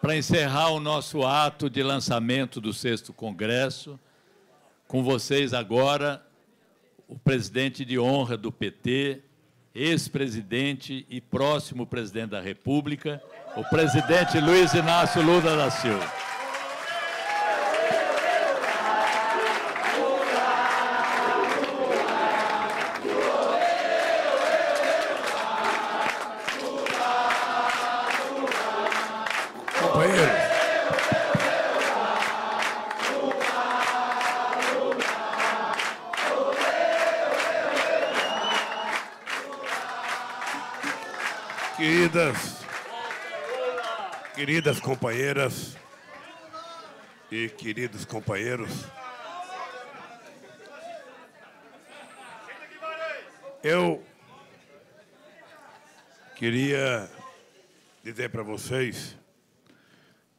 para encerrar o nosso ato de lançamento do sexto congresso. Com vocês agora, o presidente de honra do PT, ex-presidente e próximo presidente da República, o presidente Luiz Inácio Lula da Silva. Queridas companheiras e queridos companheiros, eu queria dizer para vocês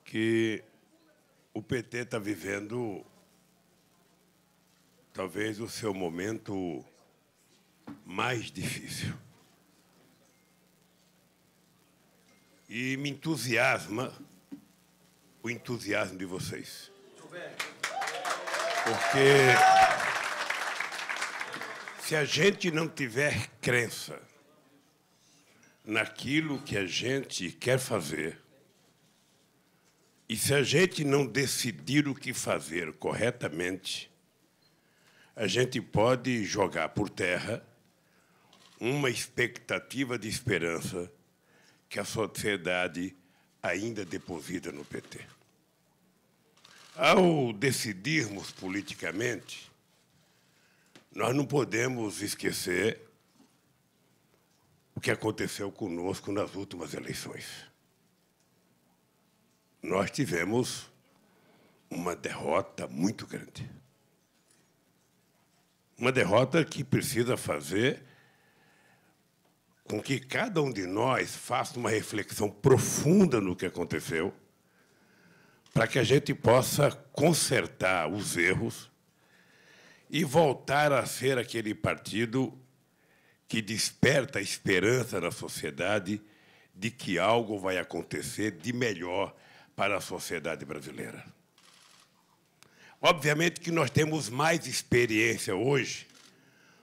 que o PT está vivendo talvez o seu momento mais difícil. E me entusiasma o entusiasmo de vocês. Porque se a gente não tiver crença naquilo que a gente quer fazer, e se a gente não decidir o que fazer corretamente, a gente pode jogar por terra uma expectativa de esperança que a sociedade ainda deposita no PT. Ao decidirmos politicamente, nós não podemos esquecer o que aconteceu conosco nas últimas eleições. Nós tivemos uma derrota muito grande. Uma derrota que precisa fazer com que cada um de nós faça uma reflexão profunda no que aconteceu, para que a gente possa consertar os erros e voltar a ser aquele partido que desperta a esperança na sociedade de que algo vai acontecer de melhor para a sociedade brasileira. Obviamente que nós temos mais experiência hoje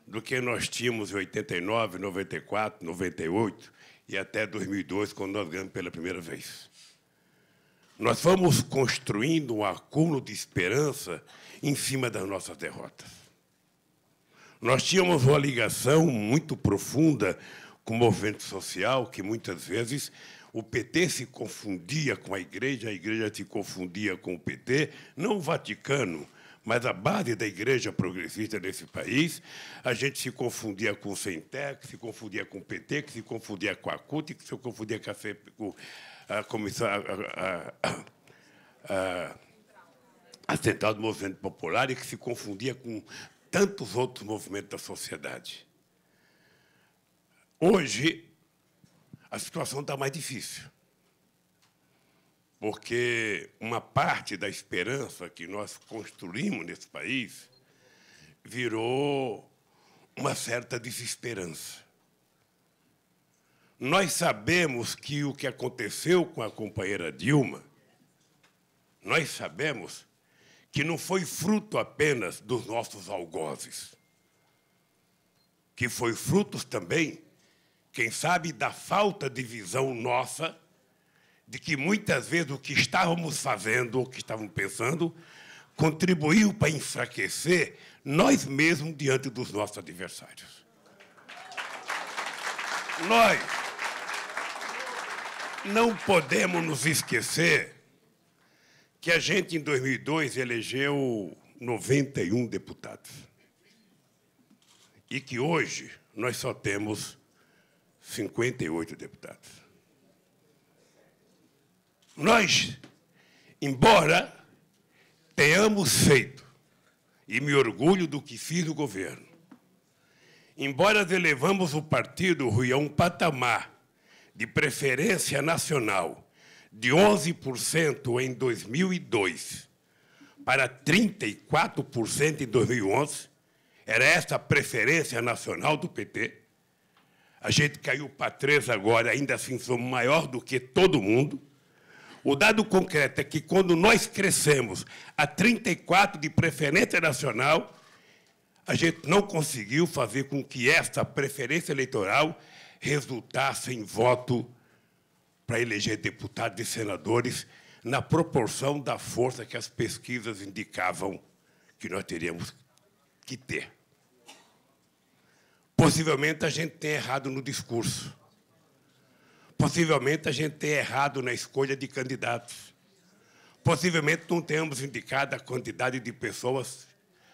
do que nós tínhamos em 89, 94, 98 e até 2002, quando nós ganhamos pela primeira vez. Nós fomos construindo um acúmulo de esperança em cima das nossas derrotas. Nós tínhamos uma ligação muito profunda com o movimento social, que muitas vezes o PT se confundia com a igreja, a igreja se confundia com o PT, não o Vaticano, mas a base da igreja progressista desse país, a gente se confundia com o Centec, se confundia com o PT, que se confundia com a CUT, que se confundia com a, CP, com a Comissão. A, a, a Central do Movimento Popular e que se confundia com tantos outros movimentos da sociedade. Hoje, a situação está mais difícil porque uma parte da esperança que nós construímos nesse país virou uma certa desesperança. Nós sabemos que o que aconteceu com a companheira Dilma, nós sabemos que não foi fruto apenas dos nossos algozes, que foi fruto também, quem sabe, da falta de visão nossa de que muitas vezes o que estávamos fazendo, o que estávamos pensando, contribuiu para enfraquecer nós mesmos diante dos nossos adversários. Nós não podemos nos esquecer que a gente, em 2002, elegeu 91 deputados. E que hoje nós só temos 58 deputados. Nós, embora tenhamos feito, e me orgulho do que fiz no governo, embora elevamos o partido Rui a um patamar de preferência nacional de 11% em 2002 para 34% em 2011, era essa a preferência nacional do PT. A gente caiu para 3 agora, ainda assim somos maior do que todo mundo. O dado concreto é que, quando nós crescemos a 34 de preferência nacional, a gente não conseguiu fazer com que essa preferência eleitoral resultasse em voto para eleger deputados e senadores na proporção da força que as pesquisas indicavam que nós teríamos que ter. Possivelmente a gente tem errado no discurso. Possivelmente a gente tem errado na escolha de candidatos. Possivelmente não temos indicado a quantidade de pessoas,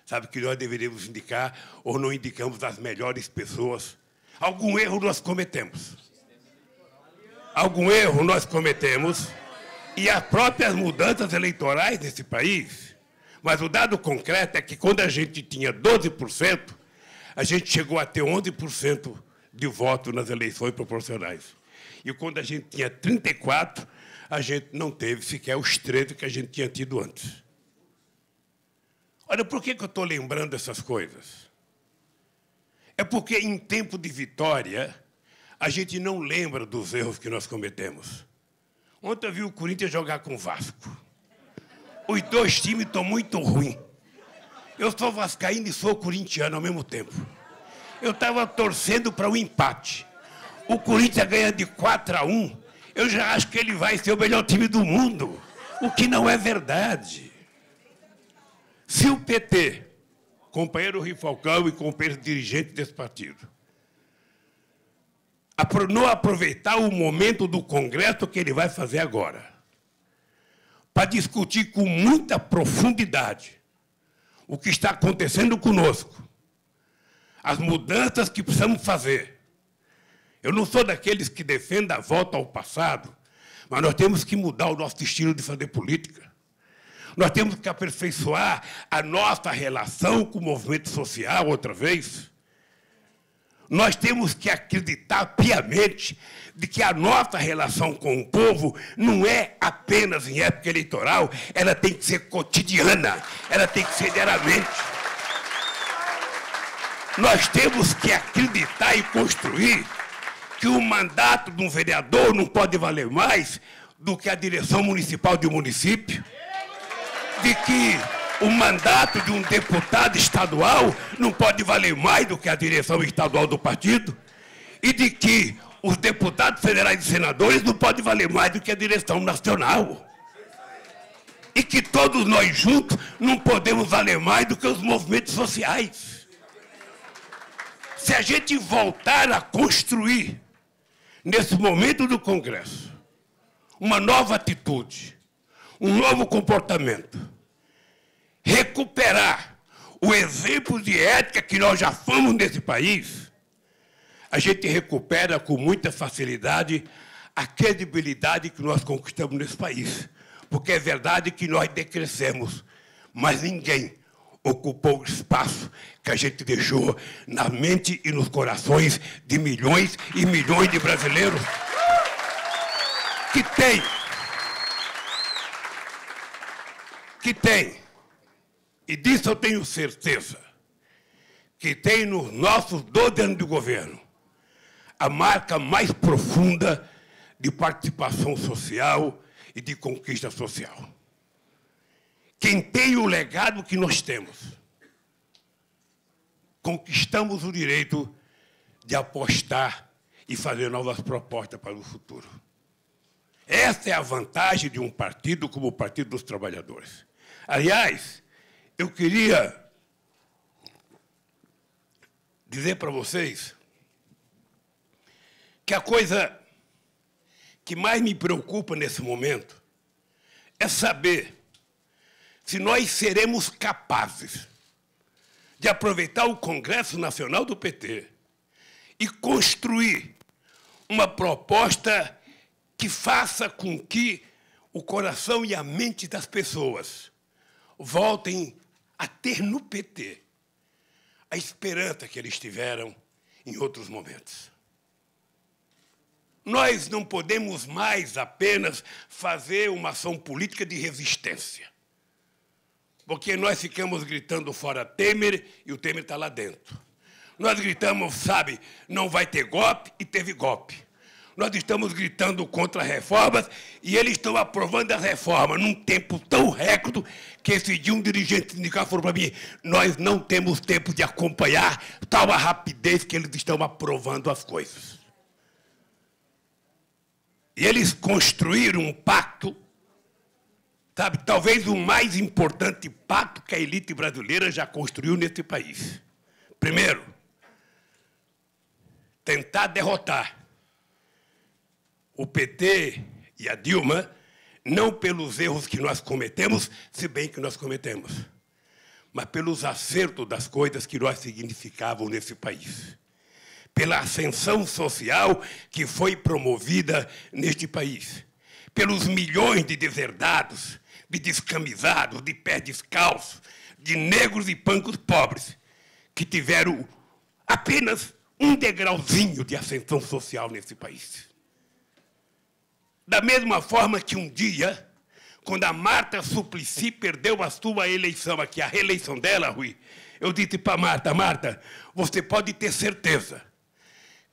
sabe, que nós deveríamos indicar, ou não indicamos as melhores pessoas. Algum erro nós cometemos. Algum erro nós cometemos. E as próprias mudanças eleitorais nesse país. Mas o dado concreto é que quando a gente tinha 12%, a gente chegou a ter 11% de voto nas eleições proporcionais. E quando a gente tinha 34, a gente não teve sequer os 13 que a gente tinha tido antes. Olha, por que, que eu estou lembrando essas coisas? É porque, em tempo de vitória, a gente não lembra dos erros que nós cometemos. Ontem eu vi o Corinthians jogar com o Vasco. Os dois times estão muito ruins. Eu sou vascaíno e sou corintiano ao mesmo tempo. Eu estava torcendo para o um empate o Corinthians ganha de 4 a 1, eu já acho que ele vai ser o melhor time do mundo, o que não é verdade. Se o PT, companheiro Rio Falcão e companheiro dirigente desse partido, não aproveitar o momento do Congresso que ele vai fazer agora, para discutir com muita profundidade o que está acontecendo conosco, as mudanças que precisamos fazer, eu não sou daqueles que defendem a volta ao passado, mas nós temos que mudar o nosso estilo de fazer política. Nós temos que aperfeiçoar a nossa relação com o movimento social outra vez. Nós temos que acreditar piamente de que a nossa relação com o povo não é apenas em época eleitoral, ela tem que ser cotidiana, ela tem que ser diariamente. Nós temos que acreditar e construir que o mandato de um vereador não pode valer mais do que a direção municipal de um município, de que o mandato de um deputado estadual não pode valer mais do que a direção estadual do partido, e de que os deputados federais e senadores não podem valer mais do que a direção nacional. E que todos nós juntos não podemos valer mais do que os movimentos sociais. Se a gente voltar a construir nesse momento do Congresso, uma nova atitude, um novo comportamento, recuperar o exemplo de ética que nós já fomos nesse país, a gente recupera com muita facilidade a credibilidade que nós conquistamos nesse país. Porque é verdade que nós decrescemos, mas ninguém ocupou o espaço que a gente deixou na mente e nos corações de milhões e milhões de brasileiros que tem. Que tem. E disso eu tenho certeza que tem nos nossos 12 anos de governo a marca mais profunda de participação social e de conquista social quem tem o legado que nós temos, conquistamos o direito de apostar e fazer novas propostas para o futuro. Essa é a vantagem de um partido como o Partido dos Trabalhadores. Aliás, eu queria dizer para vocês que a coisa que mais me preocupa nesse momento é saber se nós seremos capazes de aproveitar o Congresso Nacional do PT e construir uma proposta que faça com que o coração e a mente das pessoas voltem a ter no PT a esperança que eles tiveram em outros momentos. Nós não podemos mais apenas fazer uma ação política de resistência. Porque nós ficamos gritando fora Temer e o Temer está lá dentro. Nós gritamos, sabe, não vai ter golpe e teve golpe. nós estamos gritando contra reformas e eles estão aprovando as reformas num tempo tão recorde que esse dia um dirigente sindical falou para mim: nós não temos tempo de acompanhar tal a rapidez que eles estão aprovando as coisas. E eles construíram um pacto, sabe, talvez o mais importante pacto que a elite brasileira já construiu nesse país. Primeiro, tentar derrotar o PT e a Dilma, não pelos erros que nós cometemos, se bem que nós cometemos, mas pelos acertos das coisas que nós significavam nesse país. Pela ascensão social que foi promovida neste país. Pelos milhões de deserdados, de descamisados, de pés descalços, de negros e pancos pobres, que tiveram apenas um degrauzinho de ascensão social nesse país. Da mesma forma que um dia, quando a Marta Suplicy perdeu a sua eleição aqui, a reeleição dela, Rui, eu disse para Marta, Marta, você pode ter certeza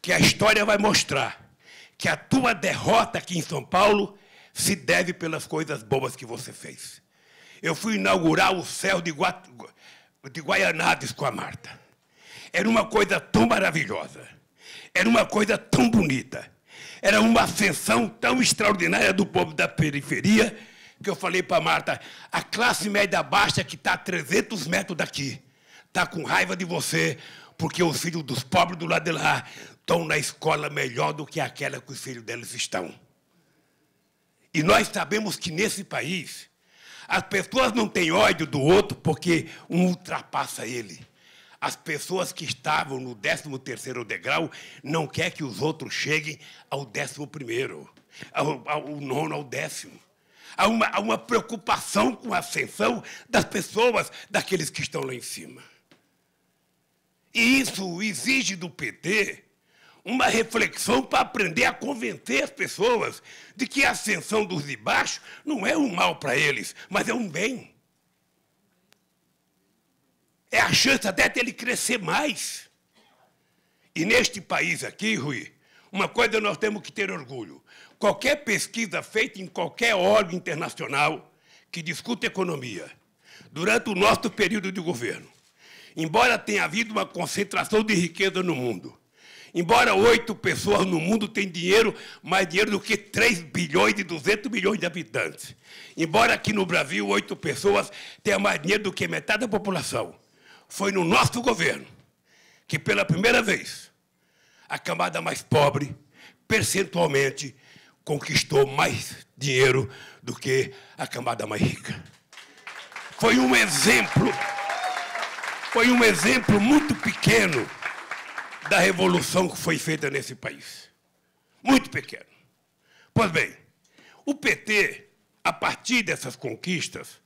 que a história vai mostrar que a tua derrota aqui em São Paulo se deve pelas coisas boas que você fez. Eu fui inaugurar o céu de, Gua... de Guaianazes com a Marta. Era uma coisa tão maravilhosa. Era uma coisa tão bonita. Era uma ascensão tão extraordinária do povo da periferia que eu falei para Marta, a classe média baixa que está a 300 metros daqui está com raiva de você porque os filhos dos pobres do lado de lá estão na escola melhor do que aquela que os filhos deles estão. E nós sabemos que nesse país as pessoas não têm ódio do outro porque um ultrapassa ele as pessoas que estavam no 13º degrau não quer que os outros cheguem ao 11º, ao, ao nono, ao décimo. Há uma, há uma preocupação com a ascensão das pessoas, daqueles que estão lá em cima. E isso exige do PT uma reflexão para aprender a convencer as pessoas de que a ascensão dos de baixo não é um mal para eles, mas é um bem é a chance até dele crescer mais. E neste país aqui, Rui, uma coisa nós temos que ter orgulho. Qualquer pesquisa feita em qualquer órgão internacional que discuta economia, durante o nosso período de governo, embora tenha havido uma concentração de riqueza no mundo, embora oito pessoas no mundo tenham dinheiro, mais dinheiro do que 3 bilhões e 200 milhões de habitantes, embora aqui no Brasil oito pessoas tenham mais dinheiro do que metade da população, foi no nosso governo que, pela primeira vez, a camada mais pobre, percentualmente, conquistou mais dinheiro do que a camada mais rica. Foi um exemplo, foi um exemplo muito pequeno da revolução que foi feita nesse país. Muito pequeno. Pois bem, o PT, a partir dessas conquistas,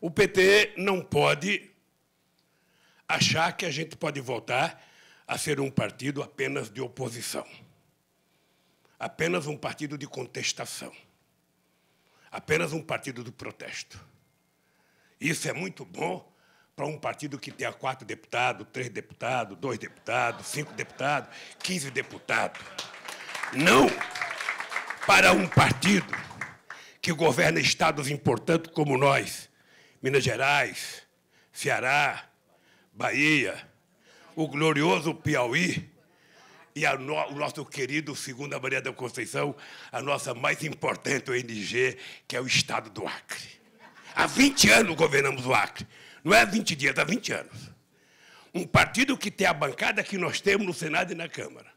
o PT não pode achar que a gente pode voltar a ser um partido apenas de oposição, apenas um partido de contestação, apenas um partido de protesto. Isso é muito bom para um partido que tenha quatro deputados, três deputados, dois deputados, cinco deputados, quinze deputados. Não para um partido que governa estados importantes como nós, Minas Gerais, Ceará, Bahia, o glorioso Piauí e no, o nosso querido Segunda Maria da Conceição, a nossa mais importante ONG, que é o Estado do Acre. Há 20 anos governamos o Acre. Não é há 20 dias, há 20 anos. Um partido que tem a bancada que nós temos no Senado e na Câmara.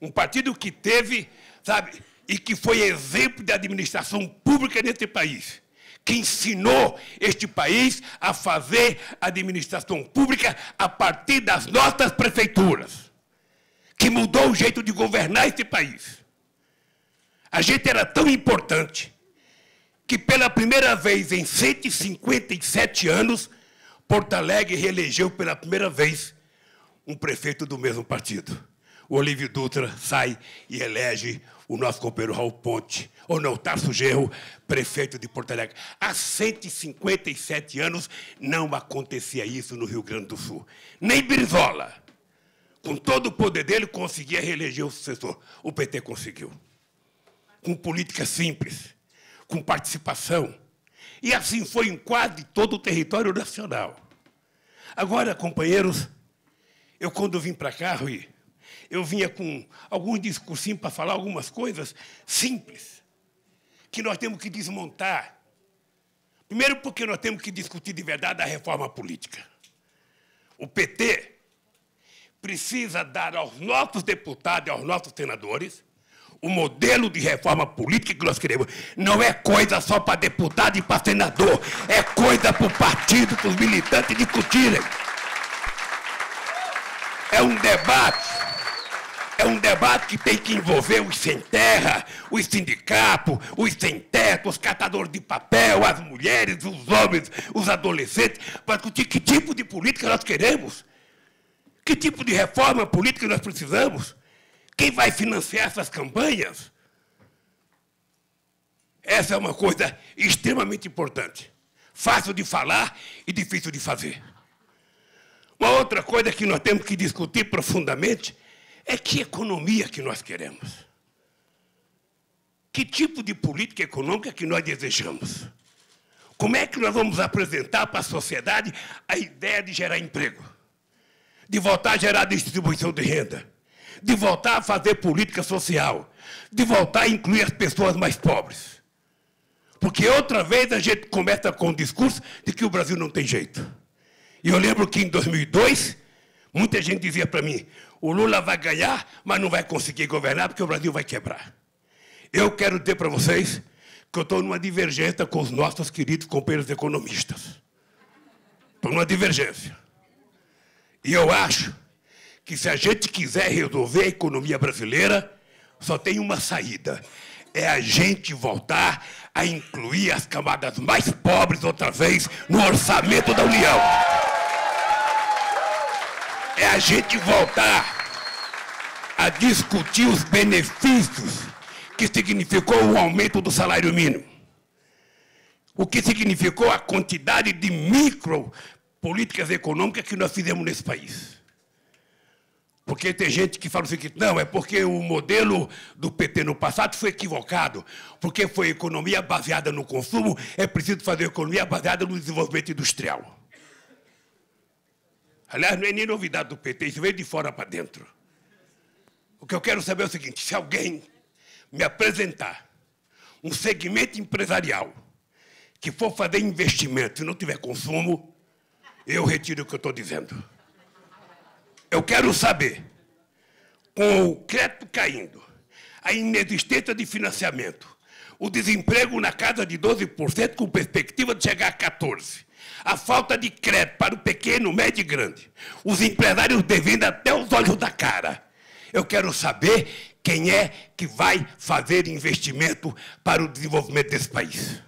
Um partido que teve, sabe, e que foi exemplo de administração pública nesse país que ensinou este país a fazer administração pública a partir das nossas prefeituras, que mudou o jeito de governar este país. A gente era tão importante que, pela primeira vez em 157 anos, Porto Alegre reelegeu pela primeira vez um prefeito do mesmo partido. O Olívio Dutra sai e elege o nosso companheiro Raul Ponte, ou não, Tarso Gerro, prefeito de Porto Alegre. Há 157 anos não acontecia isso no Rio Grande do Sul. Nem Brizola, com todo o poder dele, conseguia reeleger o sucessor. O PT conseguiu. Com política simples, com participação. E assim foi em quase todo o território nacional. Agora, companheiros, eu quando vim para cá, Rui, eu vinha com alguns discursinhos para falar algumas coisas simples, que nós temos que desmontar. Primeiro, porque nós temos que discutir de verdade a reforma política. O PT precisa dar aos nossos deputados e aos nossos senadores o modelo de reforma política que nós queremos. Não é coisa só para deputado e para senador, é coisa para o partido, para os militantes discutirem. É um debate é um debate que tem que envolver os sem terra, os sindicatos, os sem teto, os catadores de papel, as mulheres, os homens, os adolescentes, para discutir que tipo de política nós queremos. Que tipo de reforma política nós precisamos? Quem vai financiar essas campanhas? Essa é uma coisa extremamente importante. Fácil de falar e difícil de fazer. Uma outra coisa que nós temos que discutir profundamente é que economia que nós queremos. Que tipo de política econômica que nós desejamos? Como é que nós vamos apresentar para a sociedade a ideia de gerar emprego? De voltar a gerar distribuição de renda? De voltar a fazer política social? De voltar a incluir as pessoas mais pobres? Porque outra vez a gente começa com o discurso de que o Brasil não tem jeito. E eu lembro que em 2002, muita gente dizia para mim: o Lula vai ganhar, mas não vai conseguir governar porque o Brasil vai quebrar. Eu quero dizer para vocês que eu estou numa divergência com os nossos queridos companheiros economistas. Estou numa divergência. E eu acho que se a gente quiser resolver a economia brasileira, só tem uma saída. É a gente voltar a incluir as camadas mais pobres outra vez no orçamento da União é a gente voltar a discutir os benefícios que significou o aumento do salário mínimo. O que significou a quantidade de micro políticas econômicas que nós fizemos nesse país. Porque tem gente que fala o seguinte, não, é porque o modelo do PT no passado foi equivocado, porque foi economia baseada no consumo, é preciso fazer economia baseada no desenvolvimento industrial. Aliás, não é nem novidade do PT, isso veio de fora para dentro. O que eu quero saber é o seguinte: se alguém me apresentar um segmento empresarial que for fazer investimento e não tiver consumo, eu retiro o que eu estou dizendo. Eu quero saber, com o crédito caindo, a inexistência de financiamento, o desemprego na casa de 12%, com perspectiva de chegar a 14%, a falta de crédito para o pequeno, médio e grande, os empresários devendo até os olhos da cara. Eu quero saber quem é que vai fazer investimento para o desenvolvimento desse país.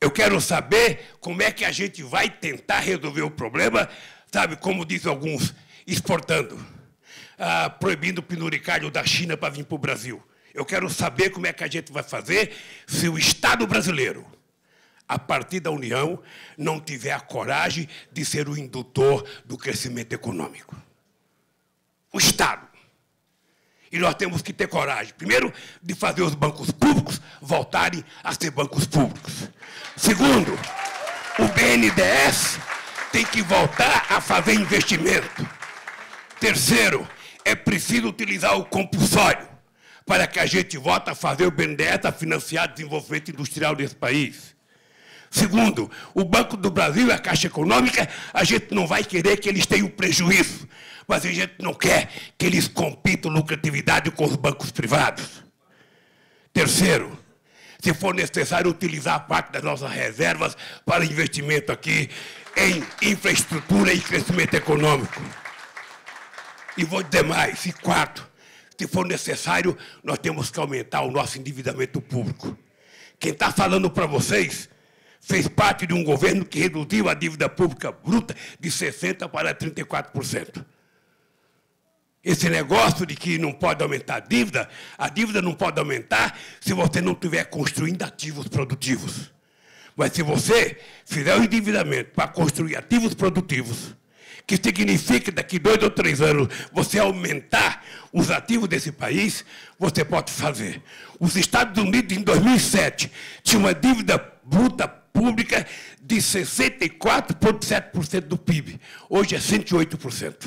Eu quero saber como é que a gente vai tentar resolver o problema, sabe, como dizem alguns, exportando, ah, proibindo o pinuricário da China para vir para o Brasil. Eu quero saber como é que a gente vai fazer se o Estado brasileiro a partir da União, não tiver a coragem de ser o indutor do crescimento econômico. O Estado. E nós temos que ter coragem, primeiro, de fazer os bancos públicos voltarem a ser bancos públicos. Segundo, o BNDES tem que voltar a fazer investimento. Terceiro, é preciso utilizar o compulsório para que a gente volte a fazer o BNDES a financiar o desenvolvimento industrial desse país. Segundo, o Banco do Brasil e a Caixa Econômica, a gente não vai querer que eles tenham prejuízo, mas a gente não quer que eles compitam lucratividade com os bancos privados. Terceiro, se for necessário utilizar parte das nossas reservas para investimento aqui em infraestrutura e crescimento econômico. E vou dizer mais, e quarto, se for necessário, nós temos que aumentar o nosso endividamento público. Quem está falando para vocês fez parte de um governo que reduziu a dívida pública bruta de 60% para 34%. Esse negócio de que não pode aumentar a dívida, a dívida não pode aumentar se você não estiver construindo ativos produtivos. Mas se você fizer o endividamento para construir ativos produtivos, que significa daqui dois ou três anos você aumentar os ativos desse país, você pode fazer. Os Estados Unidos, em 2007, tinham uma dívida bruta pública de 64,7% do PIB. Hoje é 108%.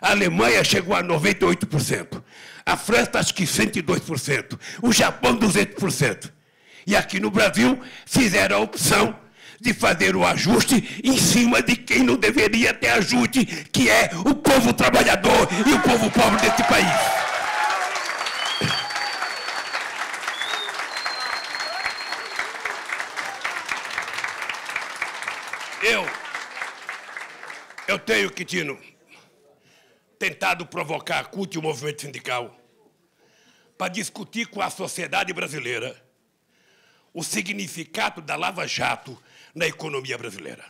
A Alemanha chegou a 98%. A França, acho que 102%. O Japão, 200%. E aqui no Brasil, fizeram a opção de fazer o ajuste em cima de quem não deveria ter ajuste, que é o povo trabalhador e o povo pobre desse país. Eu, eu tenho, Quitino, tentado provocar a CUT e o movimento sindical para discutir com a sociedade brasileira o significado da Lava Jato na economia brasileira.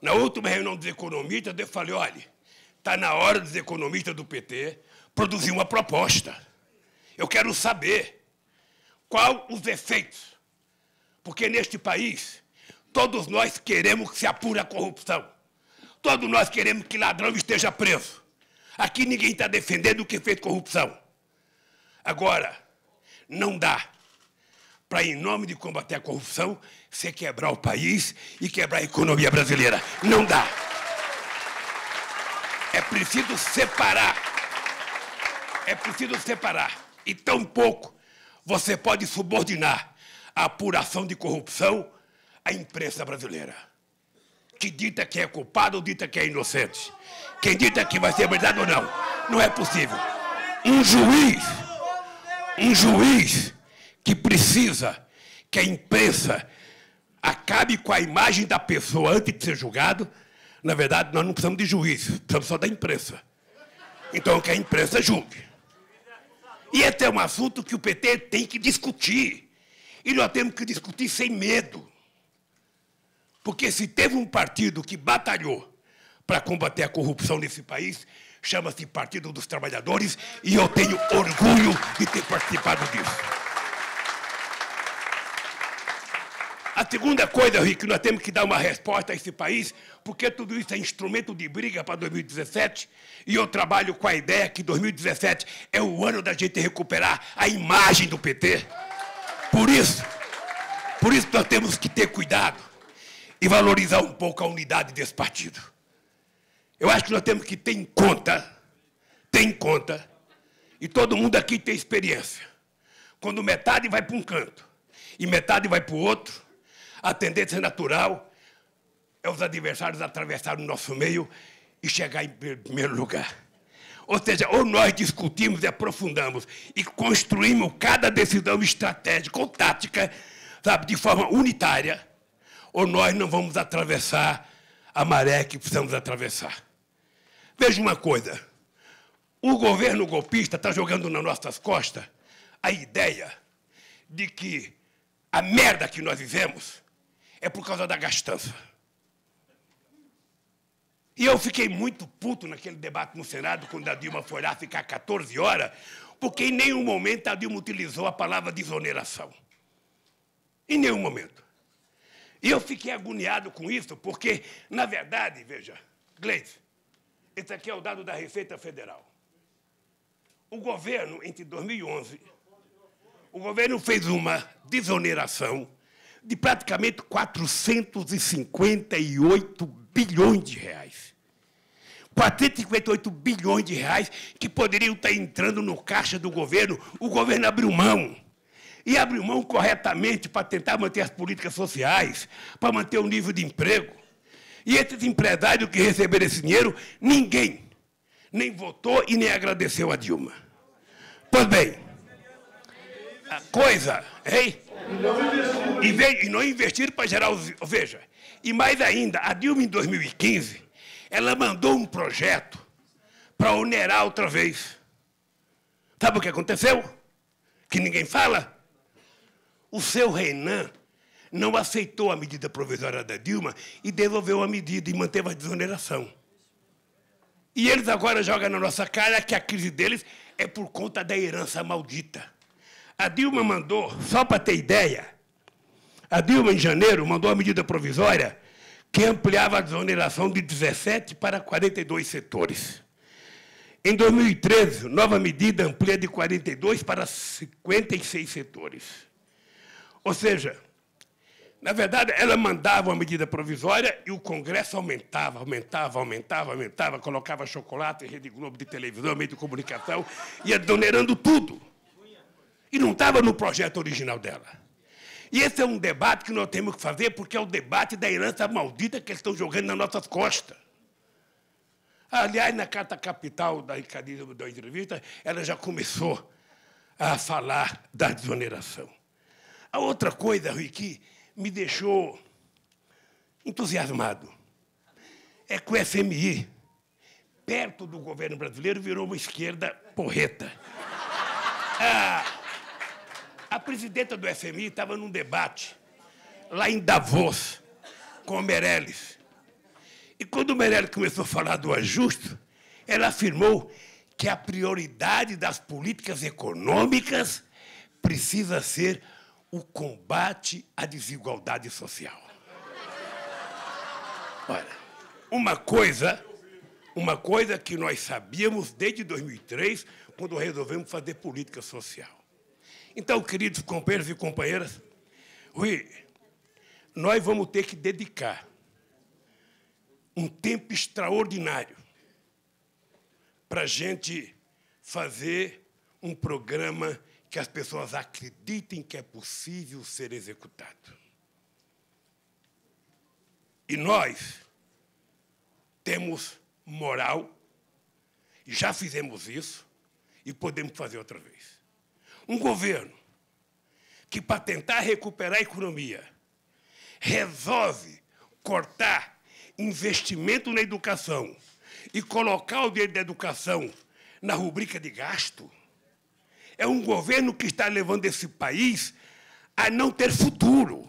Na última reunião dos economistas, eu falei, olha, está na hora dos economistas do PT produzir uma proposta. Eu quero saber qual os efeitos. Porque neste país, todos nós queremos que se apure a corrupção. Todos nós queremos que ladrão esteja preso. Aqui ninguém está defendendo o que fez corrupção. Agora, não dá para, em nome de combater a corrupção, você quebrar o país e quebrar a economia brasileira. Não dá. É preciso separar. É preciso separar. E tão pouco você pode subordinar a apuração de corrupção à imprensa brasileira. Que dita que é culpado ou dita que é inocente. Quem dita que vai ser verdade ou não. Não é possível. Um juiz, um juiz que precisa que a imprensa acabe com a imagem da pessoa antes de ser julgado. Na verdade, nós não precisamos de juiz, precisamos só da imprensa. Então, que a imprensa julgue. E esse é um assunto que o PT tem que discutir. E nós temos que discutir sem medo. Porque se teve um partido que batalhou para combater a corrupção nesse país, chama-se Partido dos Trabalhadores, e eu tenho orgulho de ter participado disso. A segunda coisa, Rico, nós temos que dar uma resposta a esse país, porque tudo isso é instrumento de briga para 2017, e eu trabalho com a ideia que 2017 é o ano da gente recuperar a imagem do PT. Por isso, por isso nós temos que ter cuidado e valorizar um pouco a unidade desse partido. Eu acho que nós temos que ter em conta, ter em conta, e todo mundo aqui tem experiência. Quando metade vai para um canto e metade vai para o outro, a tendência natural é os adversários atravessarem o nosso meio e chegar em primeiro lugar. Ou seja, ou nós discutimos e aprofundamos e construímos cada decisão estratégica ou tática, sabe, de forma unitária, ou nós não vamos atravessar a maré que precisamos atravessar. Veja uma coisa: o governo golpista está jogando nas nossas costas a ideia de que a merda que nós vivemos é por causa da gastança. E eu fiquei muito puto naquele debate no Senado, quando a Dilma foi lá ficar 14 horas, porque em nenhum momento a Dilma utilizou a palavra desoneração. Em nenhum momento. E eu fiquei agoniado com isso, porque, na verdade, veja, Gleice, esse aqui é o dado da Receita Federal. O governo, entre 2011, o governo fez uma desoneração de praticamente 458 bilhões de reais. 458 bilhões de reais que poderiam estar entrando no caixa do governo, o governo abriu mão. E abriu mão corretamente para tentar manter as políticas sociais, para manter o nível de emprego. E esses empresários que receberam esse dinheiro, ninguém nem votou e nem agradeceu a Dilma. Pois bem, coisa, hein? E, e não investiram para gerar os. Veja, e mais ainda, a Dilma em 2015, ela mandou um projeto para onerar outra vez. Sabe o que aconteceu? Que ninguém fala? O seu Renan não aceitou a medida provisória da Dilma e devolveu a medida e manteve a desoneração. E eles agora jogam na nossa cara que a crise deles é por conta da herança maldita. A Dilma mandou, só para ter ideia, a Dilma, em janeiro, mandou uma medida provisória que ampliava a desoneração de 17 para 42 setores. Em 2013, nova medida amplia de 42 para 56 setores. Ou seja, na verdade, ela mandava uma medida provisória e o Congresso aumentava, aumentava, aumentava, aumentava, colocava chocolate, Rede Globo de televisão, meio de comunicação, ia donerando tudo. E não estava no projeto original dela. E esse é um debate que nós temos que fazer, porque é o debate da herança maldita que eles estão jogando nas nossas costas. Aliás, na carta capital da da entrevista, ela já começou a falar da desoneração. A outra coisa, Rui, que me deixou entusiasmado. É que o FMI, perto do governo brasileiro, virou uma esquerda porreta. A, a presidenta do FMI estava num debate lá em Davos com o Meirelles. E quando o Meirelles começou a falar do ajuste, ela afirmou que a prioridade das políticas econômicas precisa ser o combate à desigualdade social. Olha, uma coisa, uma coisa que nós sabíamos desde 2003, quando resolvemos fazer política social. Então, queridos companheiros e companheiras, Rui, nós vamos ter que dedicar um tempo extraordinário para a gente fazer um programa que as pessoas acreditem que é possível ser executado. E nós temos moral, já fizemos isso e podemos fazer outra vez. Um governo que, para tentar recuperar a economia, resolve cortar investimento na educação e colocar o dinheiro da educação na rubrica de gasto, é um governo que está levando esse país a não ter futuro.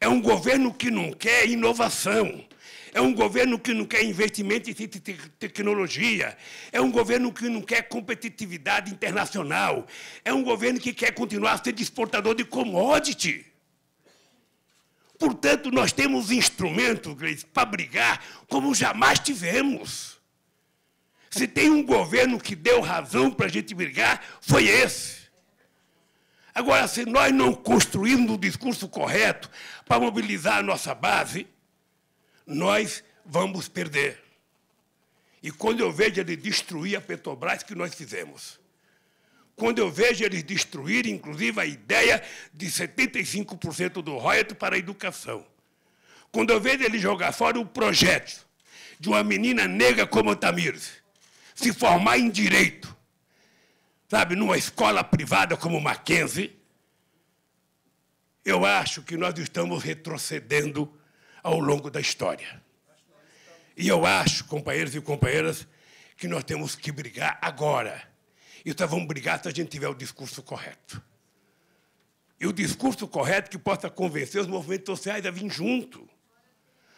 É um governo que não quer inovação. É um governo que não quer investimento em tecnologia. É um governo que não quer competitividade internacional. É um governo que quer continuar ser exportador de commodity. Portanto, nós temos instrumentos, Gleice, para brigar como jamais tivemos. Se tem um governo que deu razão para a gente brigar, foi esse. Agora, se nós não construirmos o discurso correto para mobilizar a nossa base, nós vamos perder. E quando eu vejo ele destruir a Petrobras que nós fizemos, quando eu vejo eles destruir, inclusive, a ideia de 75% do royalty para a educação, quando eu vejo ele jogar fora o projeto de uma menina negra como Tamires, se formar em direito, sabe, numa escola privada como Mackenzie, eu acho que nós estamos retrocedendo ao longo da história. E eu acho, companheiros e companheiras, que nós temos que brigar agora. E nós vamos brigar se a gente tiver o discurso correto. E o discurso correto que possa convencer os movimentos sociais a vir junto,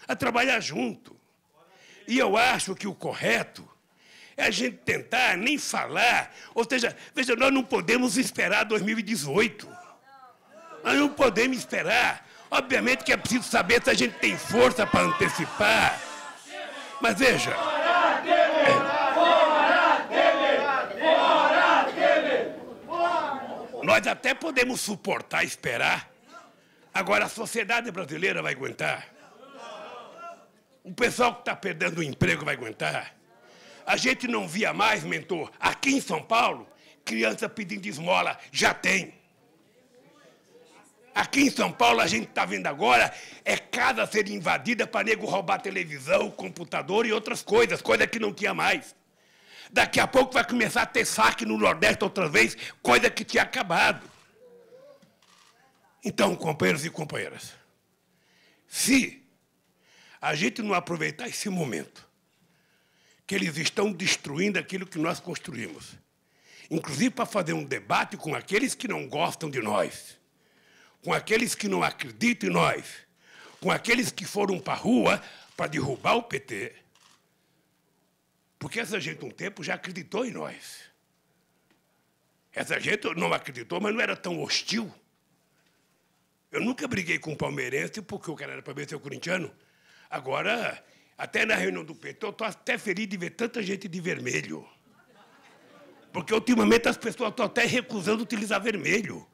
a trabalhar junto. E eu acho que o correto é a gente tentar nem falar. Ou seja, veja, nós não podemos esperar 2018. Nós não podemos esperar. Obviamente que é preciso saber se a gente tem força para antecipar. Mas veja. Nós até podemos suportar, esperar. Agora a sociedade brasileira vai aguentar. O pessoal que está perdendo o emprego vai aguentar. A gente não via mais, mentor, aqui em São Paulo, criança pedindo esmola. Já tem. Aqui em São Paulo, a gente está vendo agora, é casa ser invadida para nego roubar televisão, computador e outras coisas, coisa que não tinha mais. Daqui a pouco vai começar a ter saque no Nordeste outra vez, coisa que tinha acabado. Então, companheiros e companheiras, se a gente não aproveitar esse momento que eles estão destruindo aquilo que nós construímos. Inclusive para fazer um debate com aqueles que não gostam de nós, com aqueles que não acreditam em nós, com aqueles que foram para a rua para derrubar o PT. Porque essa gente, um tempo, já acreditou em nós. Essa gente não acreditou, mas não era tão hostil. Eu nunca briguei com o palmeirense porque o cara era ver ser corintiano. Agora, até na reunião do PT, eu estou até feliz de ver tanta gente de vermelho. Porque ultimamente as pessoas estão até recusando utilizar vermelho.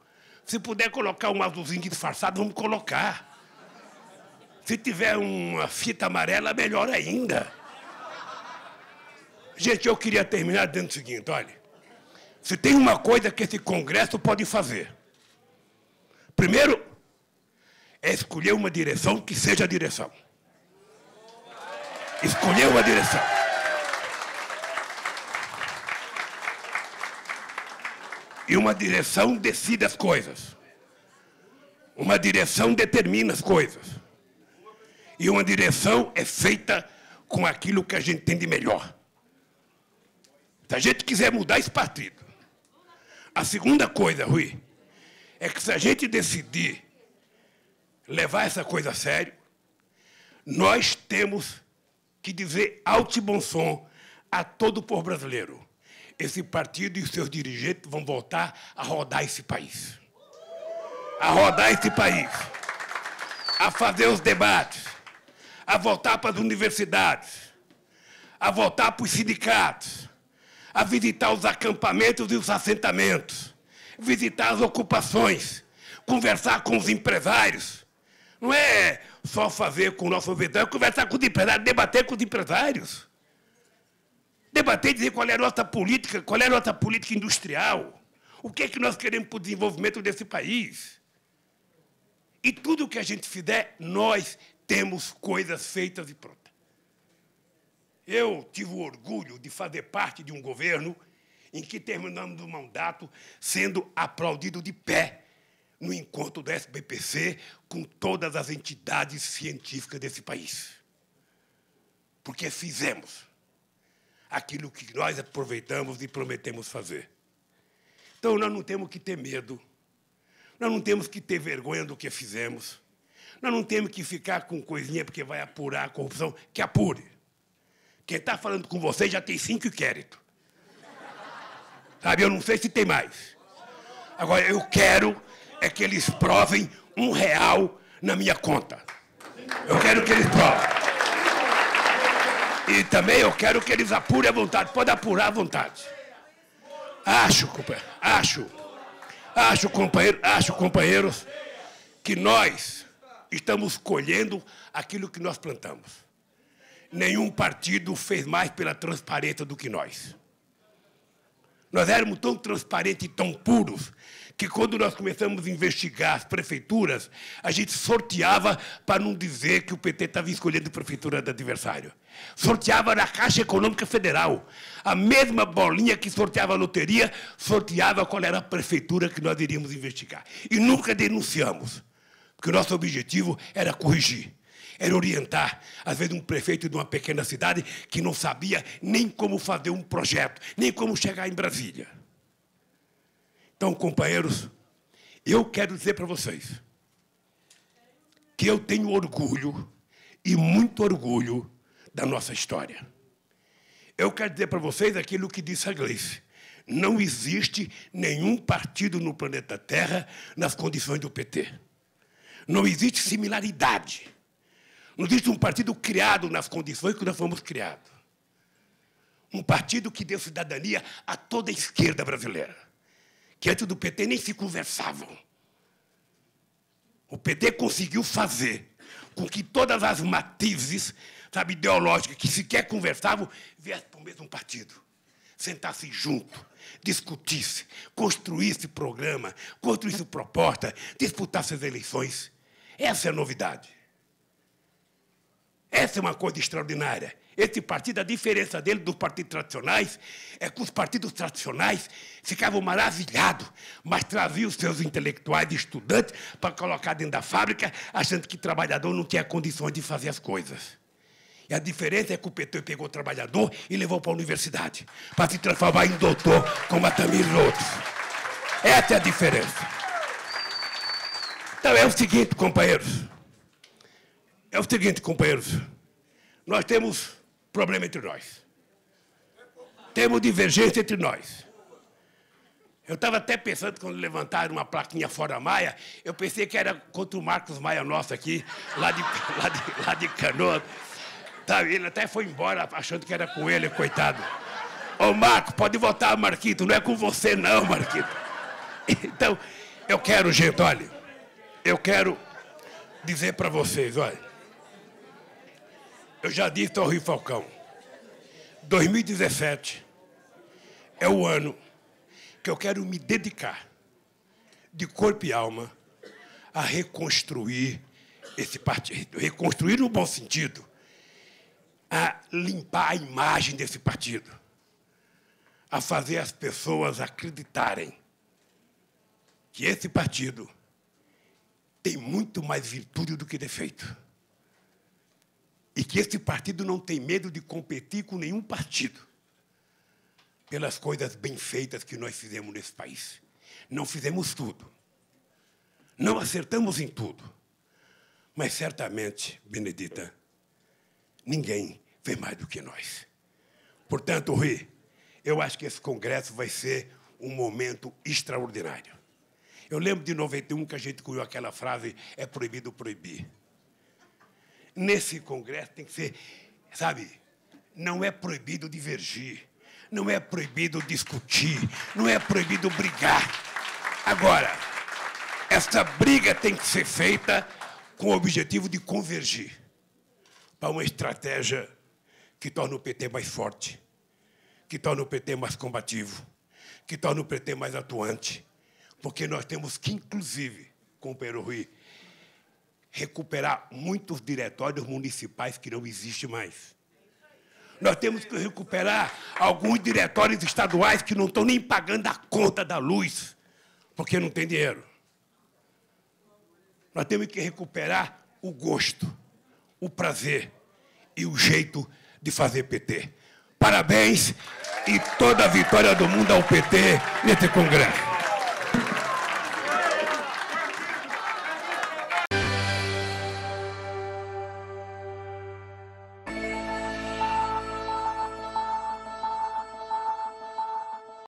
Se puder colocar um azulzinho disfarçado, vamos colocar. Se tiver uma fita amarela, melhor ainda. Gente, eu queria terminar dizendo o seguinte: olha, se tem uma coisa que esse Congresso pode fazer, primeiro, é escolher uma direção que seja a direção. Escolher uma direção. E uma direção decide as coisas. Uma direção determina as coisas. E uma direção é feita com aquilo que a gente tem de melhor. Se a gente quiser mudar esse partido. A segunda coisa, Rui, é que se a gente decidir levar essa coisa a sério, nós temos que dizer alto e bom som a todo o povo brasileiro. Esse partido e seus dirigentes vão voltar a rodar esse país. A rodar esse país. A fazer os debates. A voltar para as universidades. A voltar para os sindicatos a visitar os acampamentos e os assentamentos, visitar as ocupações, conversar com os empresários. Não é só fazer com o nosso ouvidão, é conversar com os empresários, debater com os empresários. Debater e dizer qual é a nossa política, qual é a nossa política industrial. O que é que nós queremos para o desenvolvimento desse país. E tudo que a gente fizer, nós temos coisas feitas e prontas. Eu tive o orgulho de fazer parte de um governo em que terminamos o mandato sendo aplaudido de pé no encontro do SBPC com todas as entidades científicas desse país. Porque fizemos aquilo que nós aproveitamos e prometemos fazer. Então, nós não temos que ter medo, nós não temos que ter vergonha do que fizemos, nós não temos que ficar com coisinha porque vai apurar a corrupção, que apure. Quem está falando com você já tem cinco inquéritos. Sabe, eu não sei se tem mais. Agora, eu quero é que eles provem um real na minha conta. Eu quero que eles provem. E também eu quero que eles apurem à vontade. Pode apurar à vontade. Acho, companheiro, acho, acho, companheiro, acho, companheiros, que nós estamos colhendo aquilo que nós plantamos nenhum partido fez mais pela transparência do que nós. Nós éramos tão transparentes e tão puros que quando nós começamos a investigar as prefeituras, a gente sorteava para não dizer que o PT estava escolhendo prefeitura do adversário. Sorteava na Caixa Econômica Federal. A mesma bolinha que sorteava a loteria, sorteava qual era a prefeitura que nós iríamos investigar. E nunca denunciamos, porque o nosso objetivo era corrigir era orientar, às vezes, um prefeito de uma pequena cidade que não sabia nem como fazer um projeto, nem como chegar em Brasília. Então, companheiros, eu quero dizer para vocês que eu tenho orgulho, e muito orgulho, da nossa história. Eu quero dizer para vocês aquilo que disse a Gleice. Não existe nenhum partido no planeta Terra nas condições do PT. Não existe similaridade. Não existe um partido criado nas condições que nós fomos criados. Um partido que deu cidadania a toda a esquerda brasileira, que antes do PT nem se conversavam. O PT conseguiu fazer com que todas as matizes sabe, ideológicas que sequer conversavam viessem para o mesmo partido. Sentasse junto, discutisse, construísse programa, construísse proposta, disputasse as eleições. Essa é a novidade. Essa é uma coisa extraordinária. Esse partido, a diferença dele dos partidos tradicionais é que os partidos tradicionais ficavam maravilhados, mas traziam os seus intelectuais e estudantes para colocar dentro da fábrica, achando que o trabalhador não tinha condições de fazer as coisas. E a diferença é que o PT pegou o trabalhador e levou para a universidade, para se transformar em doutor, como a Tamir outros. Essa é a diferença. Então é o seguinte, companheiros. É o seguinte, companheiros. Nós temos problema entre nós. Temos divergência entre nós. Eu estava até pensando, quando levantaram uma plaquinha fora Maia, eu pensei que era contra o Marcos Maia nosso aqui, lá de, lá de, lá de Canoa. Tá, ele até foi embora achando que era com ele, coitado. Ô Marco, pode votar, Marquito, não é com você não, Marquito. Então, eu quero, gente, olha, eu quero dizer para vocês, olha, eu já disse ao Rio Falcão, 2017 é o ano que eu quero me dedicar de corpo e alma a reconstruir esse partido. Reconstruir no bom sentido, a limpar a imagem desse partido, a fazer as pessoas acreditarem que esse partido tem muito mais virtude do que defeito. E que esse partido não tem medo de competir com nenhum partido pelas coisas bem feitas que nós fizemos nesse país. Não fizemos tudo. Não acertamos em tudo. Mas certamente, Benedita, ninguém fez mais do que nós. Portanto, Rui, eu acho que esse congresso vai ser um momento extraordinário. Eu lembro de 91 que a gente cunhou aquela frase: é proibido proibir. Nesse congresso tem que ser, sabe, não é proibido divergir, não é proibido discutir, não é proibido brigar. Agora, essa briga tem que ser feita com o objetivo de convergir para uma estratégia que torne o PT mais forte, que torne o PT mais combativo, que torne o PT mais atuante. Porque nós temos que, inclusive, com o Peru Rui, recuperar muitos diretórios municipais que não existem mais. Nós temos que recuperar alguns diretórios estaduais que não estão nem pagando a conta da luz, porque não tem dinheiro. Nós temos que recuperar o gosto, o prazer e o jeito de fazer PT. Parabéns e toda a vitória do mundo ao PT nesse congresso.